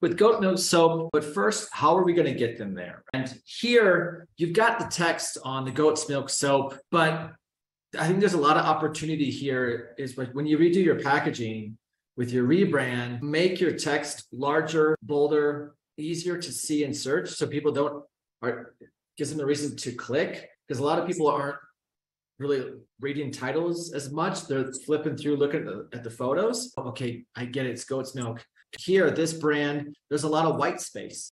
with goat milk soap, but first, how are we gonna get them there? And here, you've got the text on the goat's milk soap, but I think there's a lot of opportunity here is when you redo your packaging with your rebrand, make your text larger, bolder, easier to see and search, so people don't are gives them a reason to click, because a lot of people aren't really reading titles as much. They're flipping through, looking at the, at the photos. Okay, I get it. It's goat's milk. Here, this brand, there's a lot of white space.